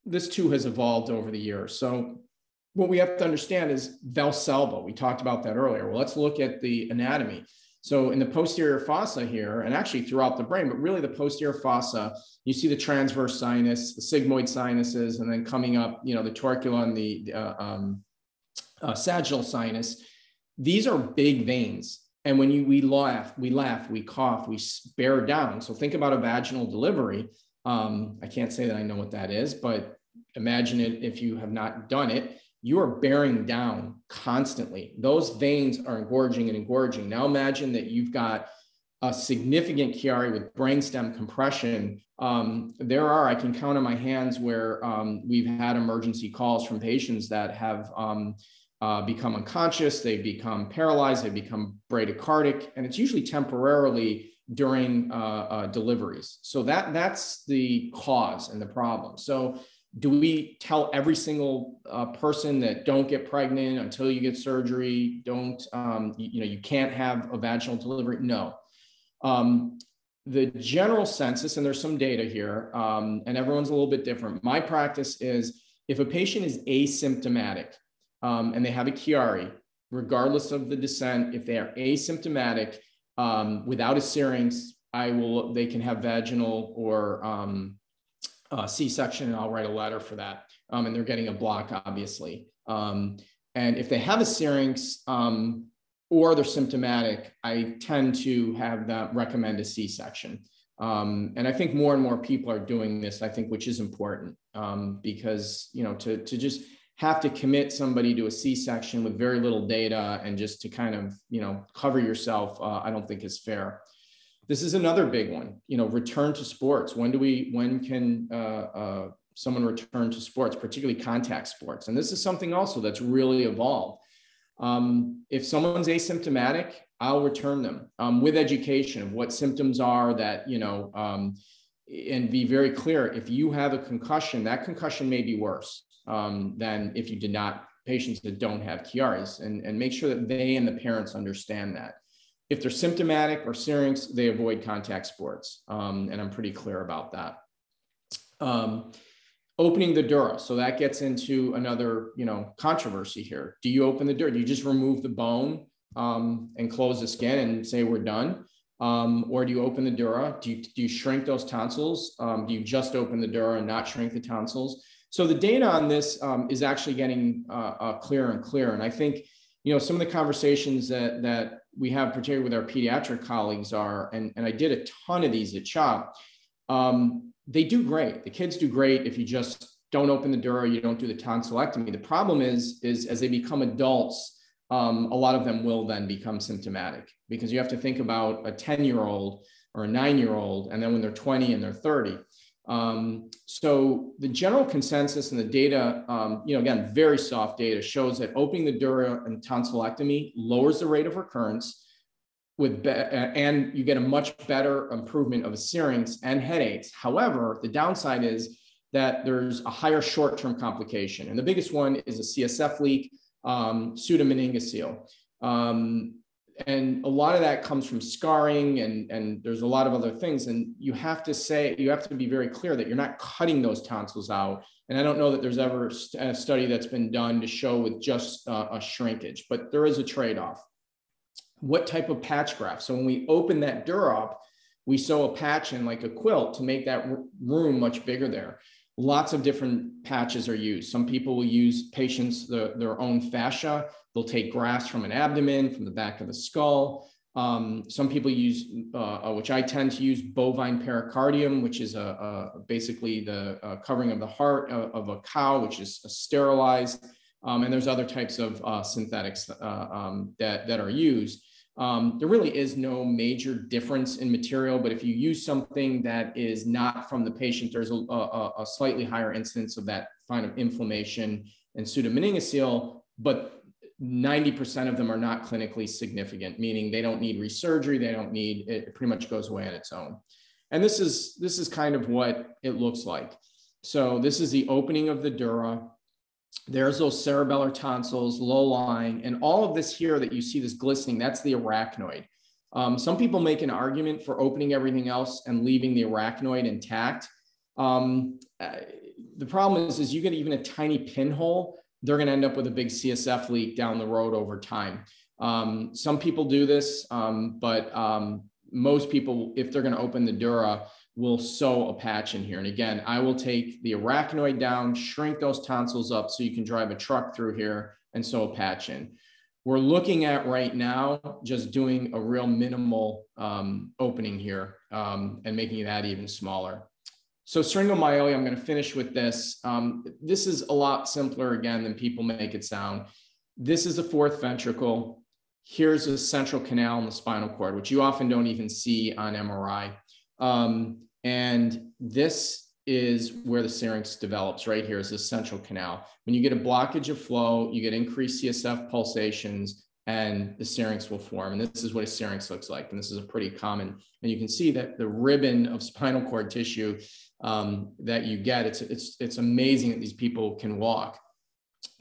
this too has evolved over the years. So what we have to understand is Valsalva. We talked about that earlier. Well, let's look at the anatomy. So in the posterior fossa here, and actually throughout the brain, but really the posterior fossa, you see the transverse sinus, the sigmoid sinuses, and then coming up, you know, the torcular and the uh, um, uh, sagittal sinus. These are big veins. And when you we laugh, we laugh, we cough, we bear down. So think about a vaginal delivery. Um, I can't say that I know what that is, but imagine it if you have not done it. You are bearing down constantly. Those veins are engorging and engorging. Now imagine that you've got a significant Chiari with brainstem compression. Um, there are, I can count on my hands where um, we've had emergency calls from patients that have um, uh, become unconscious, They've become paralyzed, They've become bradycardic, and it's usually temporarily during uh, uh, deliveries. So that that's the cause and the problem. So do we tell every single uh, person that don't get pregnant until you get surgery? Don't um, you, you, know you can't have a vaginal delivery? No. Um, the general census, and there's some data here, um, and everyone's a little bit different. My practice is if a patient is asymptomatic um, and they have a Chiari, regardless of the descent, if they are asymptomatic, um, without a syrinx, I will. They can have vaginal or um, uh, C-section, and I'll write a letter for that. Um, and they're getting a block, obviously. Um, and if they have a syrinx um, or they're symptomatic, I tend to have them recommend a C-section. Um, and I think more and more people are doing this. I think, which is important because you know to to just have to commit somebody to a C-section with very little data and just to kind of, you know, cover yourself, uh, I don't think is fair. This is another big one, you know, return to sports. When do we, when can uh, uh, someone return to sports, particularly contact sports? And this is something also that's really evolved. Um, if someone's asymptomatic, I'll return them um, with education of what symptoms are that, you know, um, and be very clear. If you have a concussion, that concussion may be worse um, than if you did not, patients that don't have Chiaris, and, and make sure that they and the parents understand that. If they're symptomatic or syrinx, they avoid contact sports. Um, and I'm pretty clear about that. Um, opening the dura. So that gets into another, you know, controversy here. Do you open the dura? Do you just remove the bone um, and close the skin and say we're done? Um, or do you open the dura? Do you, do you shrink those tonsils? Um, do you just open the dura and not shrink the tonsils? So the data on this um, is actually getting uh, uh, clearer and clearer. And I think, you know, some of the conversations that, that we have, particularly with our pediatric colleagues are, and, and I did a ton of these at CHOP, um, they do great. The kids do great if you just don't open the dura, you don't do the tonsillectomy. The problem is, is as they become adults, um, a lot of them will then become symptomatic because you have to think about a 10 year old or a nine year old, and then when they're 20 and they're 30. Um, so the general consensus and the data, um, you know, again, very soft data shows that opening the dura and tonsillectomy lowers the rate of recurrence with be- and you get a much better improvement of a syrinx and headaches. However, the downside is that there's a higher short-term complication. And the biggest one is a CSF leak, um, pseudomeningocele. Um, and a lot of that comes from scarring and, and there's a lot of other things. And you have to say, you have to be very clear that you're not cutting those tonsils out. And I don't know that there's ever a study that's been done to show with just uh, a shrinkage, but there is a trade-off. What type of patch graft? So when we open that dura up, we sew a patch in like a quilt to make that room much bigger there lots of different patches are used. Some people will use patients the, their own fascia. They'll take grafts from an abdomen, from the back of the skull. Um, some people use, uh, uh, which I tend to use, bovine pericardium, which is a, a basically the uh, covering of the heart of, of, a cow, which is sterilized. Um, and there's other types of uh, synthetics uh, um, that, that are used. Um, there really is no major difference in material, but if you use something that is not from the patient, there's a, a, a slightly higher incidence of that kind of inflammation and pseudomeningocele, but 90% of them are not clinically significant, meaning they don't need resurgery, they don't need, it pretty much goes away on its own. And this is, this is kind of what it looks like. So this is the opening of the dura. There's those cerebellar tonsils, low lying, and all of this here that you see this glistening, that's the arachnoid. Um, some people make an argument for opening everything else and leaving the arachnoid intact. Um, uh, the problem is, is you get even a tiny pinhole, they're going to end up with a big CSF leak down the road over time. Um, some people do this, um, but um, most people, if they're going to open the dura, will sew a patch in here. And again, I will take the arachnoid down, shrink those tonsils up so you can drive a truck through here and sew a patch in. We're looking at right now just doing a real minimal um, opening here um, and making that even smaller. So syringomyelia, I'm going to finish with this. Um, this is a lot simpler again than people make it sound. This is the fourth ventricle. Here's a central canal in the spinal cord, which you often don't even see on MRI. Um, and this is where the syrinx develops right here is the central canal. When you get a blockage of flow, you get increased CSF pulsations and the syrinx will form. And this is what a syrinx looks like. And this is a pretty common, and you can see that the ribbon of spinal cord tissue um, that you get, it's, it's, it's amazing that these people can walk.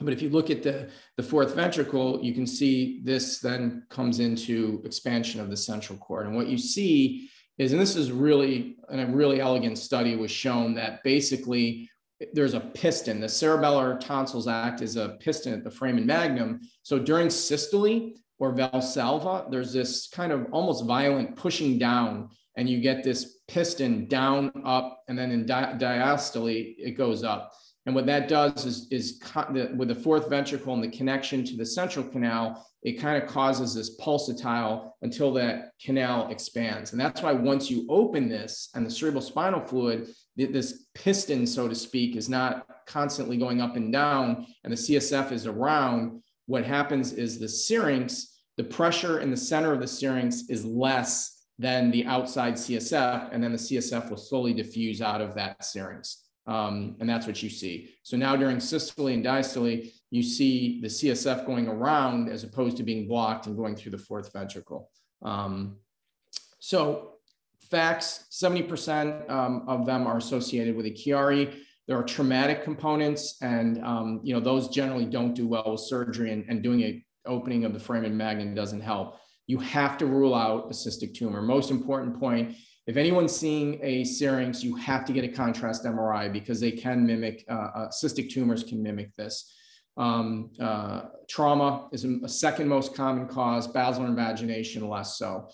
But if you look at the, the fourth ventricle, you can see this then comes into expansion of the central cord. And what you see is, and this is really, and a really elegant study was shown that basically there's a piston. The cerebellar tonsils act as a piston at the foramen magnum. So during systole or valsalva, there's this kind of almost violent pushing down, and you get this piston down, up, and then in di- diastole, it goes up. And what that does is, is the, with the fourth ventricle and the connection to the central canal, it kind of causes this pulsatile until that canal expands. And that's why once you open this and the cerebral spinal fluid, this piston, so to speak, is not constantly going up and down and the CSF is around, what happens is the syrinx, the pressure in the center of the syrinx is less than the outside CSF, and then the CSF will slowly diffuse out of that syrinx. Um, and that's what you see. So now during systole and diastole, you see the CSF going around as opposed to being blocked and going through the fourth ventricle. Um, so facts, 70% um, of them are associated with a Chiari. There are traumatic components, and um, you know those generally don't do well with surgery, and, and doing an opening of the foramen magnum doesn't help. You have to rule out a cystic tumor. Most important point if anyone's seeing a syrinx, you have to get a contrast MRI because they can mimic, uh, uh, cystic tumors can mimic this. Um, uh, trauma is a second most common cause, basilar invagination less so.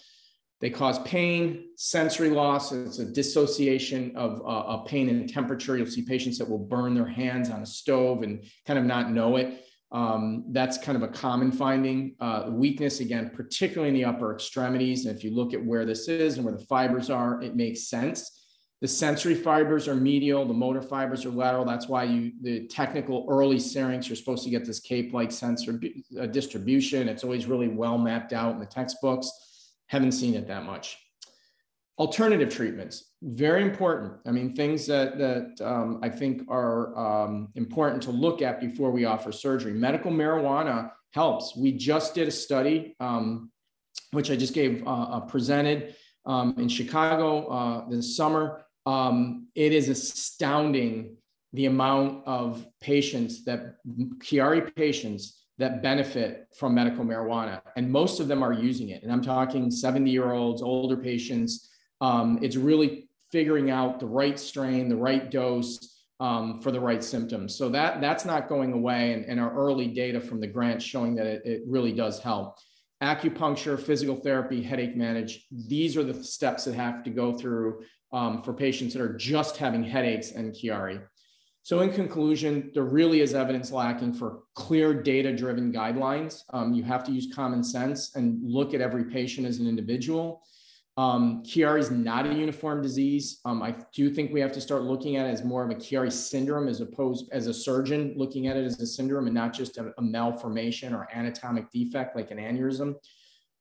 They cause pain, sensory loss. It's a dissociation of, uh, of pain and temperature. You'll see patients that will burn their hands on a stove and kind of not know it. Um, that's kind of a common finding. Uh, weakness, again, particularly in the upper extremities. And if you look at where this is and where the fibers are, it makes sense. The sensory fibers are medial, the motor fibers are lateral. That's why you, the technical early syrinx, you're supposed to get this cape-like sensor uh, distribution. It's always really well mapped out in the textbooks. Haven't seen it that much alternative treatments very important. I mean things that that um, i think are um, important to look at before we offer surgery. Medical marijuana helps. We just did a study um, which i just gave uh, uh, presented um, in chicago uh, this summer. Um, it is astounding the amount of patients that chiari patients that benefit from medical marijuana and most of them are using it. And i'm talking 70 year olds older patients um, it's really figuring out the right strain, the right dose um, for the right symptoms. So that that's not going away, and, and our early data from the grant showing that it, it really does help. Acupuncture, physical therapy, headache manage. These are the steps that have to go through um, for patients that are just having headaches and Chiari. So in conclusion, there really is evidence lacking for clear data-driven guidelines. Um, you have to use common sense and look at every patient as an individual. Um, Chiari is not a uniform disease. Um, I do think we have to start looking at it as more of a Chiari syndrome as opposed as a surgeon looking at it as a syndrome and not just a, a malformation or anatomic defect like an aneurysm.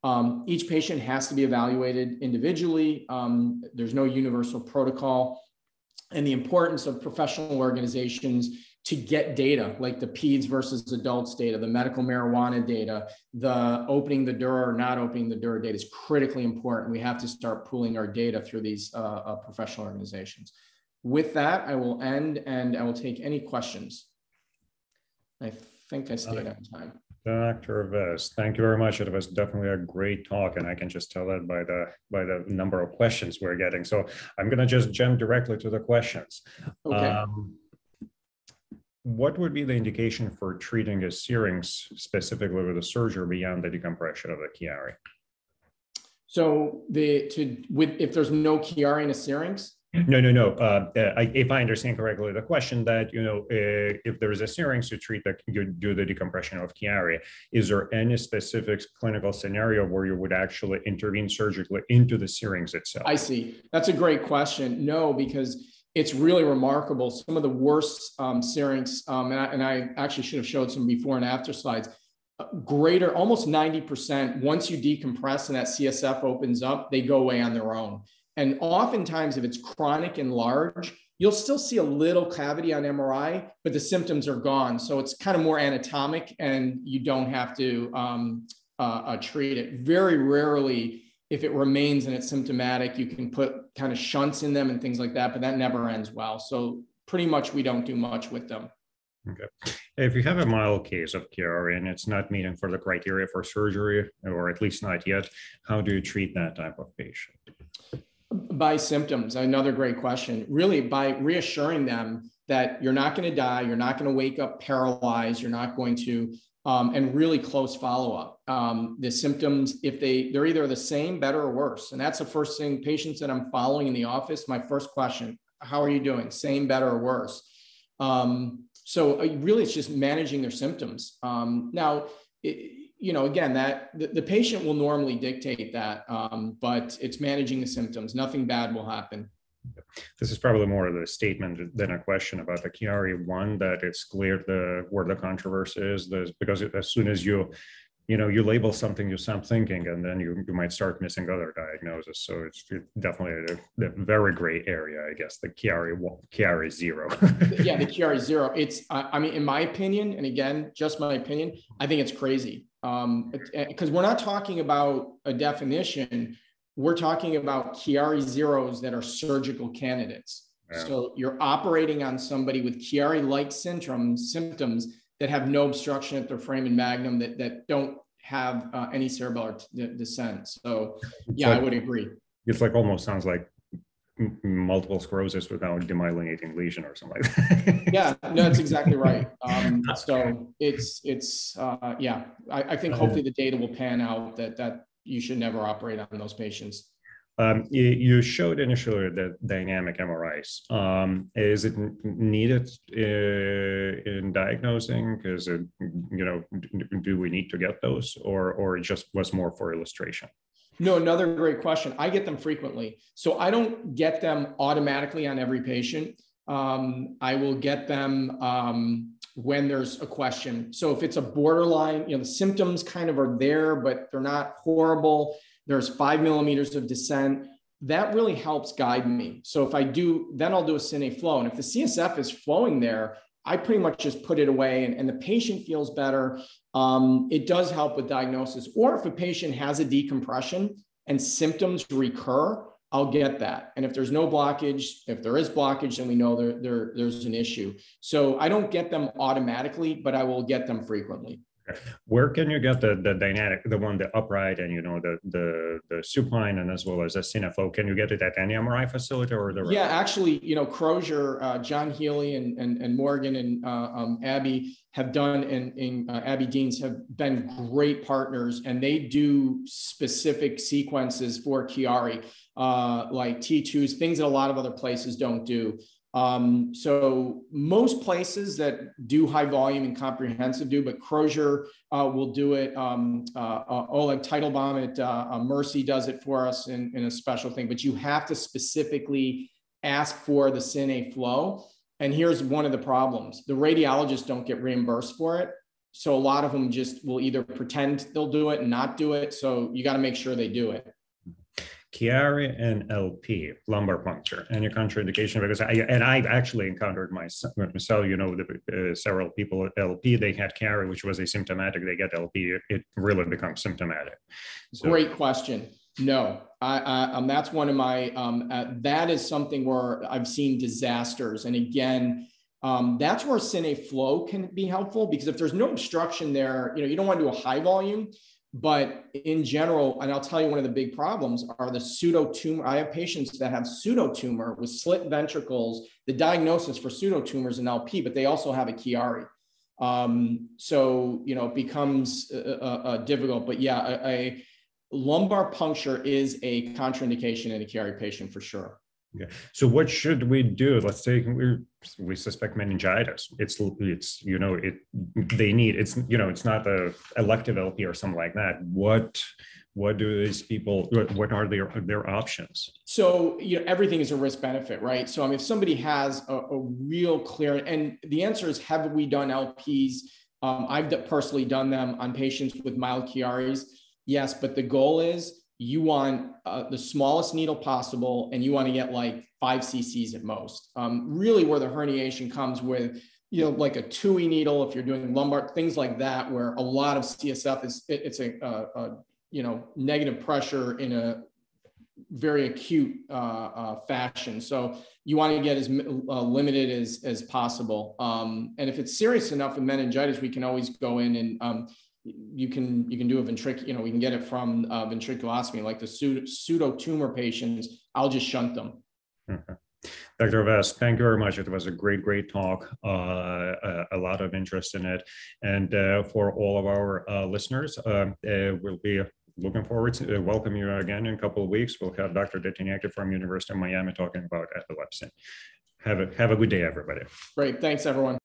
Um, each patient has to be evaluated individually. Um, there's no universal protocol. And the importance of professional organizations to get data like the peds versus adults data, the medical marijuana data, the opening the dura or not opening the dura data is critically important. We have to start pooling our data through these uh, uh, professional organizations. With that, I will end and I will take any questions. I think I stayed on time. Dr. Vest, thank you very much. It was definitely a great talk, and I can just tell that by the by the number of questions we're getting. So I'm going to just jump directly to the questions. Okay. Um, what would be the indication for treating a syrinx specifically with a surgery beyond the decompression of the Chiari? So the to with if there's no Chiari in a syrinx? No, no, no. Uh, uh, if I understand correctly, the question that you know, uh, if there is a syrinx to treat the you do the decompression of Chiari, is there any specific clinical scenario where you would actually intervene surgically into the syrinx itself? I see. That's a great question. No, because it's really remarkable. Some of the worst um, syrinx, um, and, I, and, I, actually should have showed some before and after slides, greater, almost 90%, once you decompress and that CSF opens up, they go away on their own. And oftentimes, if it's chronic and large, you'll still see a little cavity on MRI, but the symptoms are gone. So it's kind of more anatomic and you don't have to um, uh, uh, treat it. Very rarely if it remains and it's symptomatic, you can put kind of shunts in them and things like that, but that never ends well. So pretty much we don't do much with them. Okay. If you have a mild case of Chiari and it's not meeting for the criteria for surgery, or at least not yet, how do you treat that type of patient? By symptoms, another great question. Really, by reassuring them that you're not going to die, you're not going to wake up paralyzed, you're not going to um, and really close follow-up. Um, the symptoms, if they they're either the same, better, or worse, and that's the first thing. Patients that I'm following in the office, my first question: How are you doing? Same, better, or worse? Um, so uh, really, it's just managing their symptoms. Um, now, it, you know, again, that the, the, patient will normally dictate that, um, but it's managing the symptoms. Nothing bad will happen. This is probably more of a statement than a question about the Chiari one, that it's clear the where the controversy is, because as soon as you you know you label something you stop thinking and then you, you might start missing other diagnoses. So it's definitely a, a very gray area i guess the chiari chiari zero. [laughs] Yeah the [laughs] chiari zero. It's i mean in my opinion and again just my opinion i think it's crazy. Um because we're not talking about a definition we're talking about chiari zeros that are surgical candidates yeah. so you're operating on somebody with chiari like syndromes symptoms that have no obstruction at their foramen magnum that, that don't have uh, any cerebellar t- descent. So, yeah, like, I would agree. It's like almost sounds like multiple sclerosis without demyelinating lesion or something like that. [laughs] yeah, no, that's exactly right. [laughs] Um, so it's it's uh, yeah, I, I think hopefully the data will pan out that that you should never operate on those patients. Um, you, you, showed initially the dynamic MRIs. Um, is it needed uh, in diagnosing? Because you know, do we need to get those, or or it just was more for illustration? No, another great question. I get them frequently, so I don't get them automatically on every patient. Um, I will get them um, when there's a question. So if it's a borderline, you know, the symptoms kind of are there, but they're not horrible there's five millimeters of descent. That really helps guide me. So if I do, then I'll do a cine flow. And if the CSF is flowing there, I pretty much just put it away and, and the patient feels better. Um, it does help with diagnosis. Or if a patient has a decompression and symptoms recur, I'll get that. And if there's no blockage, if there is blockage, then we know there, there, there's an issue. So I don't get them automatically, but I will get them frequently. Where can you get the the dynamic, the one the upright and you know the the the supine and as well as the Cineflow? Can you get it at any MRI facility or the? Yeah, actually, you know, Crozer, uh, John Healy, and and, and Morgan and uh, um, Abby have done, and, and uh, Abby Deans have been great partners, and they do specific sequences for Chiari, uh, like T2s, things that a lot of other places don't do. Um, so most places that do high volume and comprehensive do, but Crozer uh, will do it. Um, uh, uh, Oleg Teitelbaum at uh, uh, Mercy does it for us in, in, a special thing, but you have to specifically ask for the Cine flow. And here's one of the problems. The radiologists don't get reimbursed for it. So a lot of them just will either pretend they'll do it and not do it. So you got to make sure they do it. Chiari and LP, lumbar puncture, and your contraindication because I and I've actually encountered myself, you know, the, uh, several people at LP they had Chiari, which was asymptomatic. They get LP, it, it really becomes symptomatic. So, Great question. No, I, I um, that's one of my um, uh, that is something where I've seen disasters, and again. Um, that's where Cine flow can be helpful because if there's no obstruction there, you know, you don't want to do a high volume, but in general, and I'll tell you one of the big problems are the pseudotumor. I have patients that have pseudotumor with slit ventricles. The diagnosis for pseudotumors in LP, but they also have a Chiari. Um, so you know it becomes uh, uh, uh, difficult. But yeah, a, a, lumbar puncture is a contraindication in a Chiari patient for sure. Yeah. So what should we do? Let's say we we suspect meningitis. It's it's you know it they need it's you know it's not a elective LP or something like that. What what do these people what are their their options? So you know everything is a risk benefit, right? So I mean if somebody has a, a real clear and the answer is have we done LPs? Um, I've personally done them on patients with mild Chiaris. Yes, but the goal is you want uh, the smallest needle possible and you want to get like five cc's at most. Um, really where the herniation comes with you know like a Tuohy needle if you're doing lumbar things like that where a lot of csf is it, it's a, a, a, you know negative pressure in a very acute uh, uh, fashion. So you want to get as uh, limited as as possible. Um, and if it's serious enough with meningitis we can always go in and um, you can you can do a ventric you know we can get it from uh, ventriculostomy like the pseudo, pseudo tumor patients i'll just shunt them. Okay. dr vest thank you very much. It was a great great talk uh, a, a, lot of interest in it. And uh, for all of our uh, listeners um, uh, we'll be looking forward to uh, welcome you again in a couple of weeks. We'll have dr Deteniaki from university of miami talking about epilepsy. Have a have a good day everybody. Great. Thanks everyone